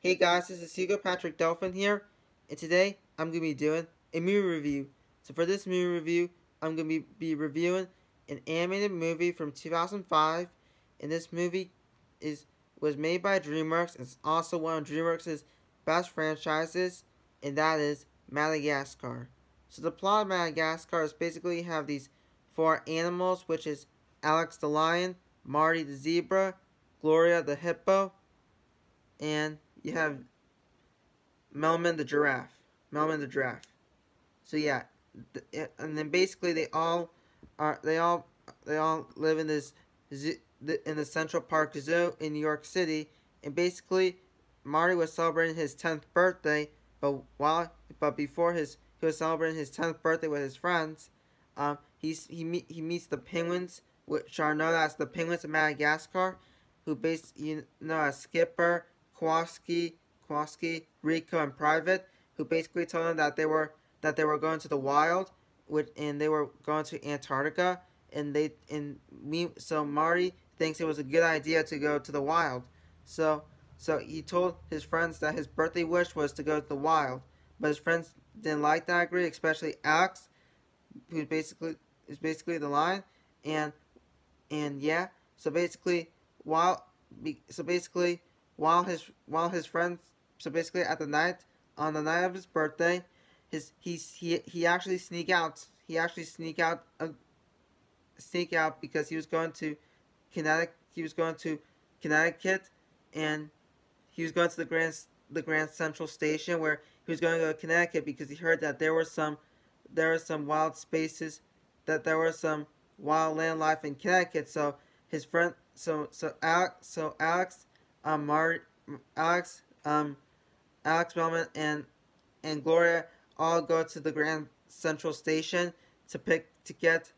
Hey guys, this is Hugo Patrick Dolphin here, and today I'm going to be doing a movie review. So for this movie review, I'm going to be, be reviewing an animated movie from 2005, and this movie is was made by DreamWorks. and It's also one of DreamWorks' best franchises, and that is Madagascar. So the plot of Madagascar is basically have these four animals, which is Alex the lion, Marty the zebra, Gloria the hippo, and you have Melman the giraffe. Melman the giraffe. So yeah, and then basically they all are they all they all live in this zoo, in the Central Park Zoo in New York City, and basically Marty was celebrating his 10th birthday, but while but before his he was celebrating his 10th birthday with his friends, um, he's he meet, he meets the penguins, which are known as the penguins of Madagascar, who based you know as Skipper, Kowalski, Kowalski, Rico, and Private, who basically told him that they were that they were going to the wild, which and they were going to Antarctica, and they and me so Marty thinks it was a good idea to go to the wild, so so he told his friends that his birthday wish was to go to the wild, but his friends didn't like that agree, especially Alex, who basically is basically the lion, and and yeah, so basically while so basically while his while his friends so basically at the night on the night of his birthday, his he's he he actually sneak out he actually sneak out uh, sneak out because he was going to Connecticut he was going to Connecticut and he was going to the Grand the Grand Central Station where he was going to go to Connecticut because he heard that there were some there were some wild spaces that there was some wild land life in Connecticut. So his friend so so Alex so Alex um Mar Alex um Alex Melman and and Gloria all go to the Grand Central Station to pick to get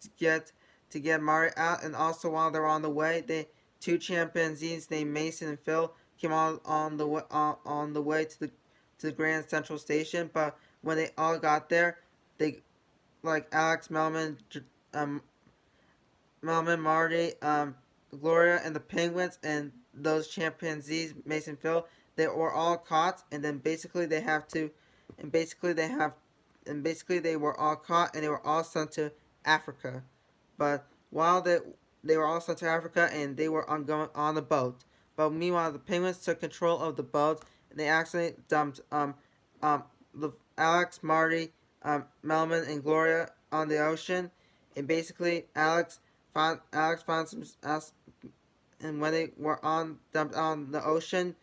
to get to get Mari out. And also while they're on the way they two chimpanzees named Mason and Phil came on on the on, on the way to the to the Grand Central Station. But when they all got there they like Alex Melman um Melman Marty um Gloria and the penguins and those chimpanzees Mason Phil they were all caught and then basically they have to and basically they have and basically they were all caught and they were all sent to Africa. But while they they were all sent to Africa and they were on going on the boat. But meanwhile the penguins took control of the boat and they actually dumped um um Alex, Marty, um, Melman and Gloria on the ocean and basically Alex found Alex found some and when they were on dumped on the ocean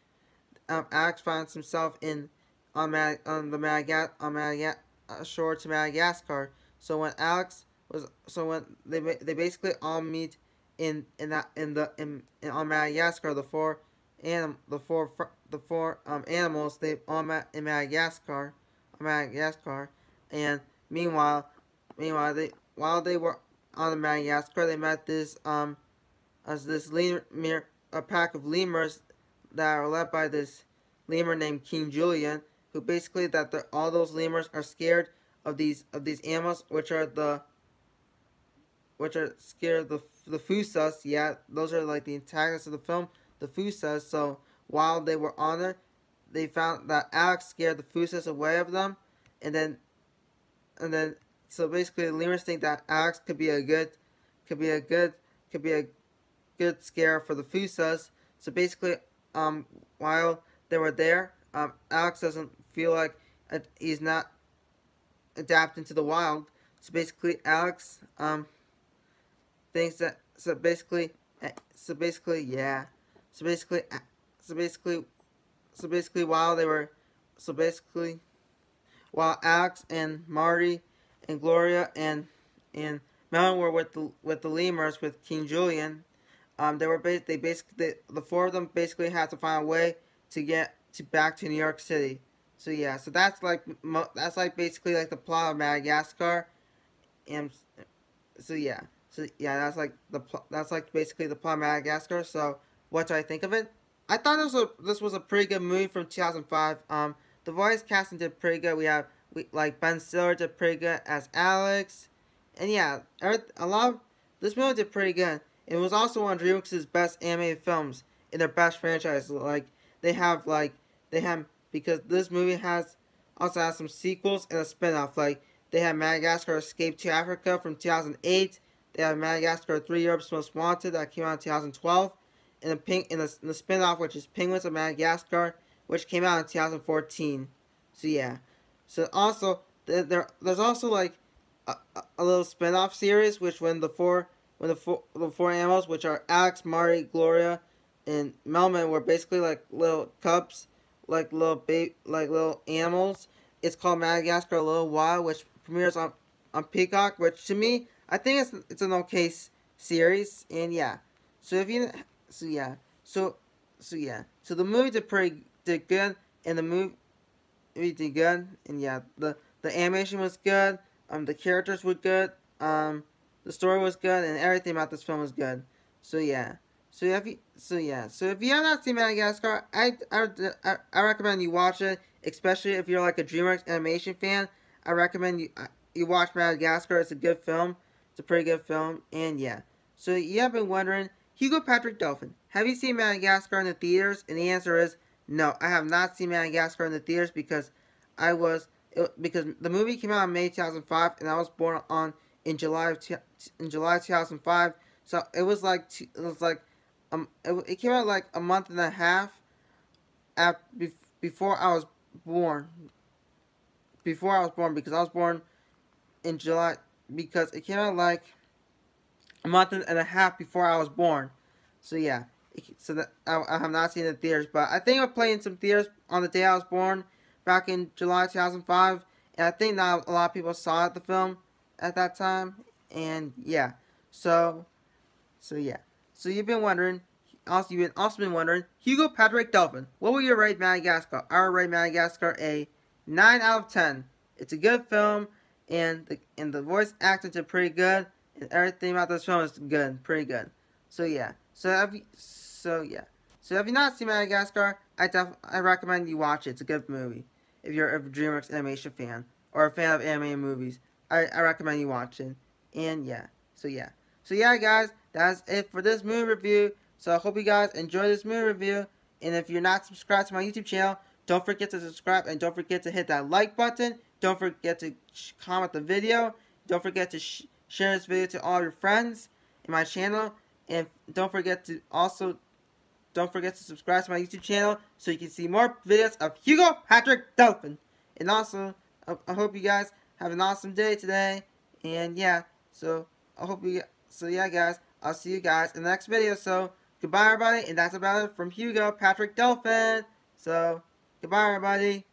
um, Alex finds himself in on, on the Madagascar on Madagascar uh, shore to Madagascar. So when Alex was so when they they basically all meet in in that in the in, in on Madagascar the four anim the four the four um animals they all met in Madagascar on Madagascar and meanwhile meanwhile they while they were on the Madagascar they met this um as this lemur a pack of lemurs that are led by this lemur named King Julien, who basically that the, all those lemurs are scared of these of these animals, which are the which are scared the the Fossas. Yeah, those are like the antagonists of the film, the Fossas. So while they were on there, they found that Alex scared the Fossas away of them, and then and then so basically the lemurs think that Alex could be a good could be a good could be a good scare for the Fossas. So basically um, while they were there, um, Alex doesn't feel like he's not adapting to the wild. So basically, Alex um, thinks that. So basically, eh, so basically, yeah. So basically, eh, so basically, so basically, while they were, so basically, while Alex and Marty and Gloria and and Melon were with the with the lemurs with King Julien, um, they were ba they basically they, the four of them basically had to find a way to get to back to New York City. So yeah, so that's like that's like basically like the plot of Madagascar, and so yeah, so yeah, that's like the that's like basically the plot of Madagascar. So what do I think of it? I thought this was a, this was a pretty good movie from 2005. Um, the voice casting did pretty good. We have we like Ben Stiller did pretty good as Alex, and yeah, a lot of this movie did pretty good. It was also one of DreamWorks' best animated films in their best franchise. Like they have like they have because this movie has also has some sequels and a spin-off. Like they have Madagascar Escape to Africa from 2008. They have Madagascar 3 Europe's Most Wanted that came out in 2012. And the pink in the, the spin-off which is Penguins of Madagascar which came out in 2014. So yeah. So also there there's also like a, a little spin-off series which when the four when the four the four animals which are Alex, Mari, Gloria, and Melman were basically like little cubs, like little ba- like little animals. It's called Madagascar a Little Wild, which premieres on on Peacock. Which to me, I think it's it's an okay series. And yeah, so if you so yeah so so yeah so the movie did pretty did good, and the movie did good, and yeah the the animation was good. Um, the characters were good. Um, the story was good, and everything about this film was good. So yeah. So if you, so yeah, so if you have not seen Madagascar, I, I, I recommend you watch it, especially if you're like a DreamWorks animation fan. I recommend you uh, you watch Madagascar. It's a good film. It's a pretty good film, and yeah. So you have been wondering, Hugo Patrick Dolphin, have you seen Madagascar in the theaters? And the answer is no. I have not seen Madagascar in the theaters because I was it, because the movie came out in May 2005, and I was born on in July of in July 2005. So it was like it was like um it, it came out like a month and a half after before I was born. Before I was born because I was born in July because it came out like a month and a half before I was born. So yeah, so that I, I have not seen the theaters, but I think I played in some theaters on the day I was born back in July 2005, and I think not a lot of people saw the film at that time, and yeah, so, so yeah, so you've been wondering, also you've been also been wondering, Hugo Patrick Dolphin, what will you rate Madagascar? I will rate Madagascar a 9 out of 10. It's a good film, and the and the voice acting are pretty good, and everything about this film is good, pretty good. So yeah, so have you, so yeah, so if you not seen Madagascar, I def I recommend you watch it. It's a good movie if you're a DreamWorks animation fan or a fan of animated movies. I, I recommend you watching. And yeah, so yeah. So yeah, guys, that's it for this movie review. So I hope you guys enjoy this movie review. And if you're not subscribed to my YouTube channel, don't forget to subscribe and don't forget to hit that like button. Don't forget to comment the video. Don't forget to sh share this video to all your friends in my channel. And don't forget to also don't forget to subscribe to my YouTube channel so you can see more videos of Hugo Patrick Dolphin. And also, I hope you guys have an awesome day today. And yeah, so I hope you, so yeah guys, I'll see you guys in the next video. So goodbye everybody, and that's about it from Hugo Patrick Dolphin. So goodbye everybody.